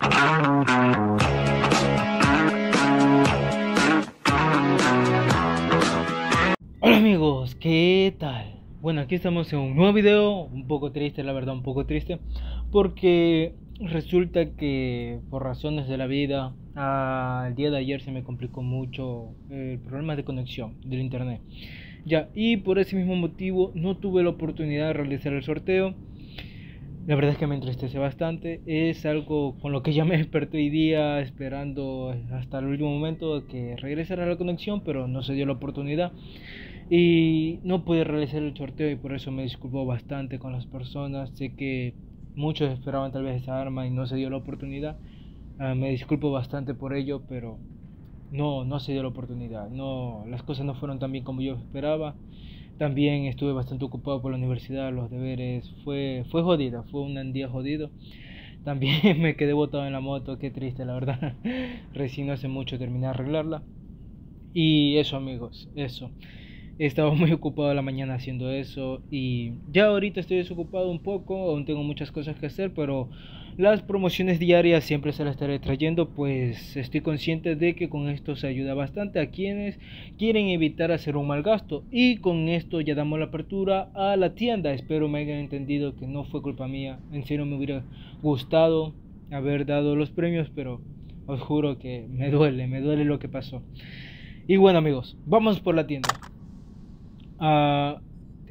Hola amigos, ¿qué tal? Bueno, aquí estamos en un nuevo video, un poco triste, la verdad, un poco triste, porque resulta que por razones de la vida, el día de ayer se me complicó mucho el problema de conexión del internet. Ya, y por ese mismo motivo no tuve la oportunidad de realizar el sorteo. La verdad es que me entristece bastante. Es algo con lo que ya me desperté hoy día esperando hasta el último momento que regresara la conexión, pero no se dio la oportunidad. Y no pude realizar el sorteo y por eso me disculpo bastante con las personas. Sé que muchos esperaban tal vez esa arma y no se dio la oportunidad. Ah, me disculpo bastante por ello, pero no, no se dio la oportunidad. No, las cosas no fueron tan bien como yo esperaba. También estuve bastante ocupado por la universidad, los deberes. Fue, fue jodida, fue un día jodido. También me quedé botado en la moto, qué triste la verdad. Recién hace mucho terminé de arreglarla. Y eso amigos, eso. Estaba muy ocupado la mañana haciendo eso y ya ahorita estoy desocupado un poco, aún tengo muchas cosas que hacer, pero las promociones diarias siempre se las estaré trayendo, pues estoy consciente de que con esto se ayuda bastante a quienes quieren evitar hacer un mal gasto. Y con esto ya damos la apertura a la tienda. Espero me hayan entendido que no fue culpa mía. En serio me hubiera gustado haber dado los premios, pero os juro que me duele, me duele lo que pasó. Y bueno amigos, vamos por la tienda. Uh,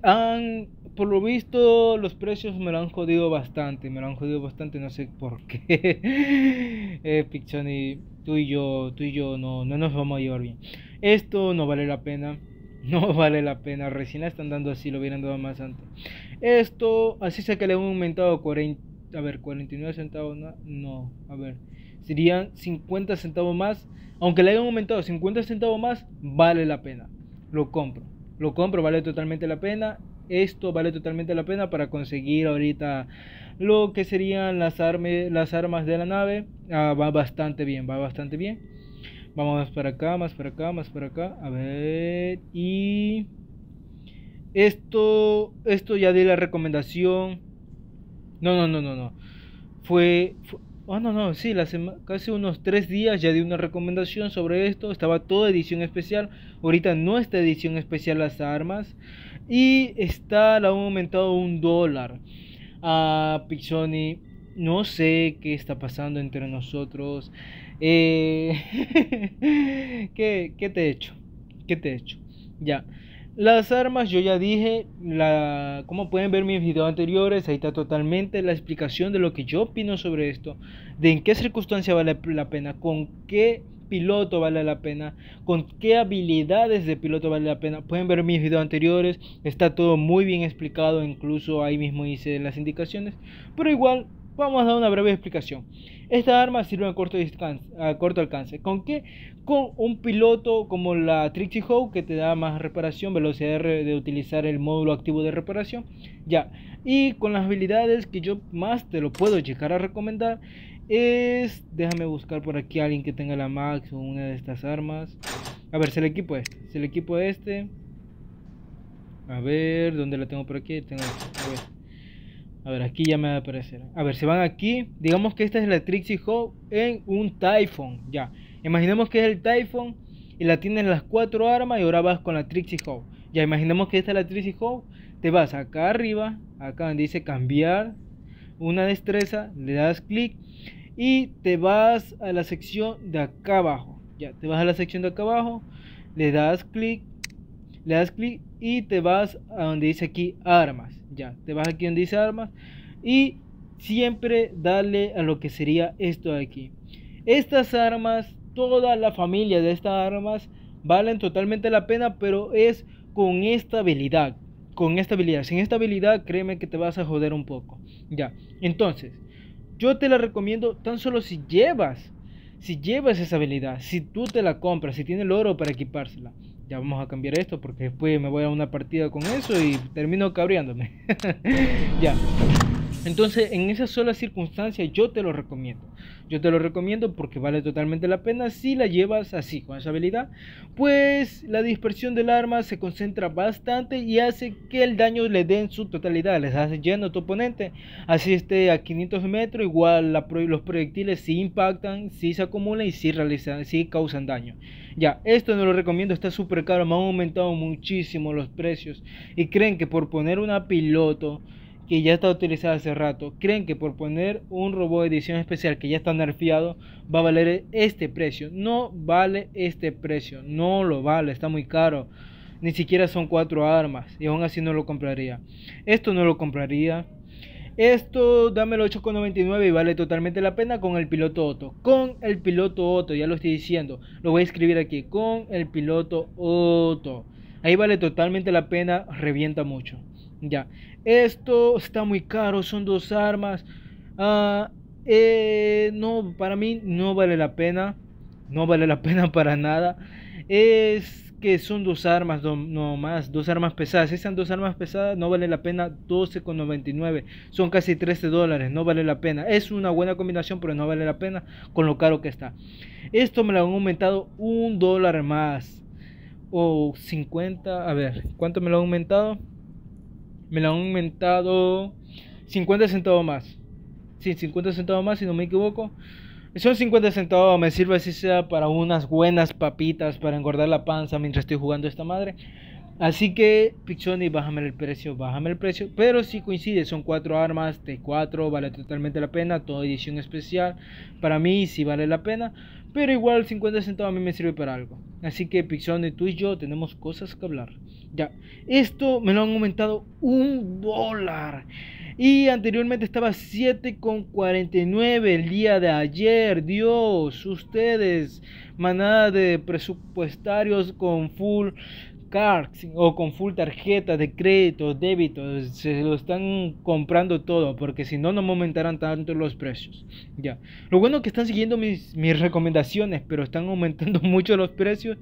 han, por lo visto, los precios me lo han jodido bastante. Me lo han jodido bastante, no sé por qué. eh, Pixoni, tú y yo, tú y yo no, no nos vamos a llevar bien. Esto no vale la pena. No vale la pena. Recién la están dando así, lo hubieran dado más antes. Esto, así sé que le han aumentado 40. A ver, 49 centavos. No, no, a ver. Serían 50 centavos más. Aunque le hayan aumentado 50 centavos más, vale la pena. Lo compro lo compro, vale totalmente la pena. Esto vale totalmente la pena para conseguir ahorita lo que serían las, las armas de la nave. Ah, va bastante bien, va bastante bien. Vamos para acá, más para acá, más para acá. A ver. Y esto, esto ya di la recomendación. No, no, no, no, no. Fue, fue Oh, no, no, sí, la casi unos tres días ya di una recomendación sobre esto. Estaba toda edición especial. Ahorita no está edición especial las armas. Y está, la han aumentado un dólar. A ah, Pixoni, no sé qué está pasando entre nosotros. Eh, ¿qué, ¿Qué te he hecho? ¿Qué te he hecho? Ya. Las armas, yo ya dije, la, como pueden ver mis videos anteriores, ahí está totalmente la explicación de lo que yo opino sobre esto, de en qué circunstancia vale la pena, con qué piloto vale la pena, con qué habilidades de piloto vale la pena. Pueden ver mis videos anteriores, está todo muy bien explicado, incluso ahí mismo hice las indicaciones, pero igual vamos a dar una breve explicación. Esta arma sirve a corto, alcance. ¿Con qué? Con un piloto como la Trixie Howe que te da más reparación, velocidad de utilizar el módulo activo de reparación. Ya. Y con las habilidades que yo más te lo puedo llegar a recomendar es, déjame buscar por aquí a alguien que tenga la Max o una de estas armas. A ver, si el equipo este, si el equipo este. A ver, ¿dónde la tengo por aquí? Tengo, a ver. A ver, aquí ya me va a aparecer. A ver, se van aquí. Digamos que esta es la Trixie Howe en un Typhon. Ya. Imaginemos que es el Typhon y la tienen las cuatro armas y ahora vas con la Trixie Howe. Ya, imaginemos que esta es la Trixie Howe. Te vas acá arriba, acá donde dice cambiar una destreza, le das clic y te vas a la sección de acá abajo. Ya, te vas a la sección de acá abajo, le das clic, le das clic y te vas a donde dice aquí armas ya, te vas aquí donde dice armas y siempre dale a lo que sería esto de aquí. Estas armas, toda la familia de estas armas valen totalmente la pena, pero es con esta habilidad. Con esta habilidad. Sin esta habilidad, créeme que te vas a joder un poco. Ya. Entonces, yo te la recomiendo tan solo si llevas. Si llevas esa habilidad. Si tú te la compras. Si tienes el oro para equipársela ya vamos a cambiar esto porque después me voy a una partida con eso y termino cabreándome. ya. Entonces, en esa sola circunstancia yo te lo recomiendo. Yo te lo recomiendo porque vale totalmente la pena si la llevas así, con esa habilidad. Pues la dispersión del arma se concentra bastante y hace que el daño le dé en su totalidad. Les hace lleno a tu oponente. Así esté a 500 metros, igual los proyectiles sí impactan, sí se acumulan y sí, realizan, sí causan daño. Ya, esto no lo recomiendo, está súper caro, me han aumentado muchísimo los precios. Y creen que por poner una piloto que ya está utilizada hace rato, creen que por poner un robot de edición especial que ya está nerfeado va a valer este precio. No vale este precio, no lo vale, está muy caro. Ni siquiera son cuatro armas y aún así no lo compraría. Esto no lo compraría. Esto dámelo 8,99 y vale totalmente la pena con el piloto Otto. Con el piloto Otto, ya lo estoy diciendo. Lo voy a escribir aquí. Con el piloto Otto. Ahí vale totalmente la pena, revienta mucho. Ya. Esto está muy caro, son dos armas. Ah, eh, no, para mí no vale la pena. No vale la pena para nada. Es que son dos armas, no, más, dos armas pesadas. Están dos armas pesadas, no vale la pena 12,99. Son casi 13 dólares, no vale la pena. Es una buena combinación, pero no vale la pena con lo caro que está. Esto me lo han aumentado un dólar más. O 50, a ver, ¿cuánto me lo han aumentado? Me lo han aumentado 50 centavos más. Sí, 50 centavos más, si no me equivoco. Son 50 centavos, me sirve así sea para unas buenas papitas para engordar la panza mientras estoy jugando esta madre. Así que, Pixoni, bájame el precio, bájame el precio. Pero si coincide, son cuatro armas, T4, vale totalmente la pena. Toda edición especial. Para mí sí vale la pena. Pero igual 50 centavos a mí me sirve para algo. Así que Pixoni, tú y yo tenemos cosas que hablar. Ya, esto me lo han aumentado un dólar. Y anteriormente estaba 7,49 el día de ayer. Dios, ustedes, manada de presupuestarios con full o con full tarjeta de crédito, débito, se lo están comprando todo porque si no, no me aumentarán tanto los precios. Ya, lo bueno que están siguiendo mis, mis recomendaciones, pero están aumentando mucho los precios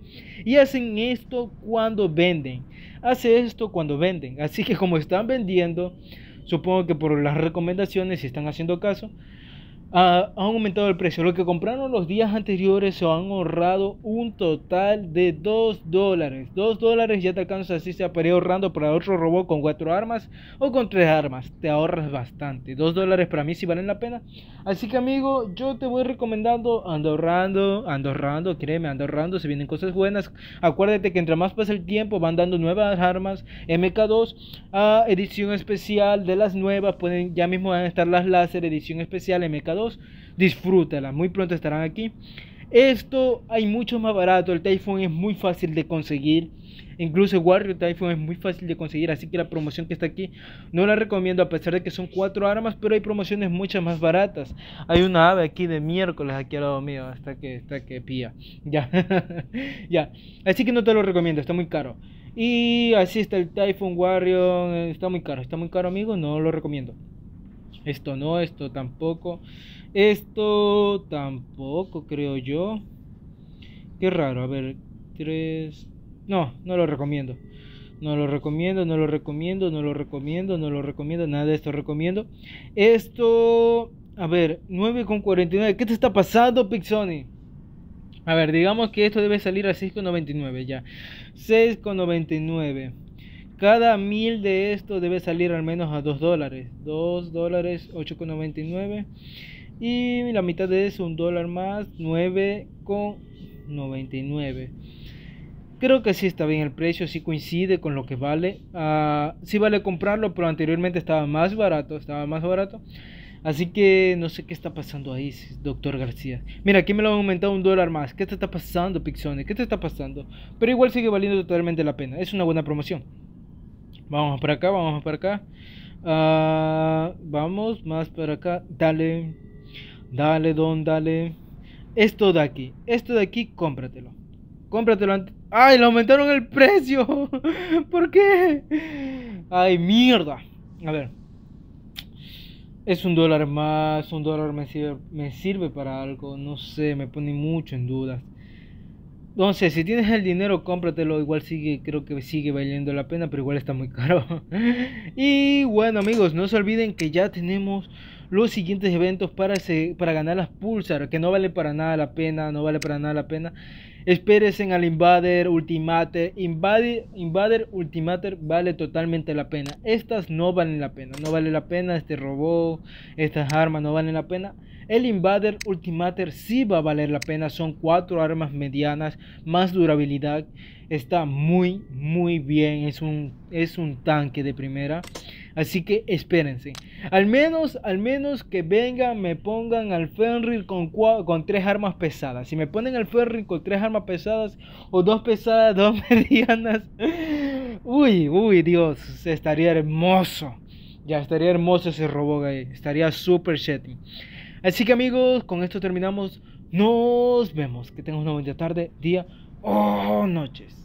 y hacen esto cuando venden. Hace esto cuando venden. Así que como están vendiendo, supongo que por las recomendaciones, si están haciendo caso, han aumentado el precio. Lo que compraron los días anteriores se han ahorrado un total de 2 dólares. 2 dólares ya te alcanza así sea para ahorrando para otro robot con 4 armas o con 3 armas. Te ahorras bastante. 2 dólares para mí si valen la pena. Así que amigo, yo te voy recomendando ando ahorrando, ando ahorrando, créeme, ando ahorrando. Se vienen cosas buenas. Acuérdate que entre más pasa el tiempo van dando nuevas armas. MK2 a edición especial de las nuevas. Pueden, ya mismo van a estar las láser edición especial MK2 disfrútala, muy pronto estarán aquí. Esto hay mucho más barato, el Typhoon es muy fácil de conseguir. Incluso Warrior Typhoon es muy fácil de conseguir, así que la promoción que está aquí no la recomiendo a pesar de que son cuatro armas, pero hay promociones muchas más baratas. Hay una ave aquí de miércoles aquí al lado mío, hasta que está que pía. Ya. ya. Así que no te lo recomiendo, está muy caro. Y así está el Typhoon Warrior, está muy caro, está muy caro, amigo, no lo recomiendo. Esto no, esto tampoco. Esto tampoco, creo yo. Qué raro, a ver, tres... No, no lo recomiendo. No lo recomiendo, no lo recomiendo, no lo recomiendo, no lo recomiendo, nada de esto recomiendo. Esto, a ver, 9,49. ¿Qué te está pasando, Pixoni? A ver, digamos que esto debe salir a 6,99 ya. 6,99. Cada mil de esto debe salir al menos a 2 dólares. 2 dólares 8,99. Y la mitad de eso, un dólar más, 9,99. Creo que sí está bien el precio, sí coincide con lo que vale. Uh, sí vale comprarlo, pero anteriormente estaba más barato, estaba más barato. Así que no sé qué está pasando ahí, doctor García. Mira, aquí me lo han aumentado un dólar más. ¿Qué te está pasando, Pixone? ¿Qué te está pasando? Pero igual sigue valiendo totalmente la pena. Es una buena promoción. Vamos para acá, vamos para acá. Uh, vamos más para acá. Dale. Dale, don, dale. Esto de aquí. Esto de aquí, cómpratelo. Cómpratelo antes. ¡Ay, le aumentaron el precio! ¿Por qué? ¡Ay, mierda! A ver. Es un dólar más. Un dólar me sirve, me sirve para algo. No sé, me pone mucho en dudas. Entonces, si tienes el dinero, cómpratelo. Igual sigue, creo que sigue valiendo la pena, pero igual está muy caro. y bueno, amigos, no se olviden que ya tenemos los siguientes eventos para, para ganar las Pulsar, que no vale para nada la pena, no vale para nada la pena. Espérense al Invader Ultimater. Invader, Invader Ultimater vale totalmente la pena. Estas no valen la pena. No vale la pena este robot, estas armas no valen la pena. El Invader Ultimater sí va a valer la pena. Son cuatro armas medianas, más durabilidad. Está muy, muy bien. Es un, es un tanque de primera. Así que espérense. Al menos, al menos que vengan, me pongan al Fenrir con, con tres armas pesadas. Si me ponen al Fenrir con tres armas pesadas, o dos pesadas, dos medianas. Uy, uy, Dios, estaría hermoso. Ya estaría hermoso ese robot ahí. Estaría super shitty. Así que amigos, con esto terminamos. Nos vemos. Que tengan una buena tarde, día o noches.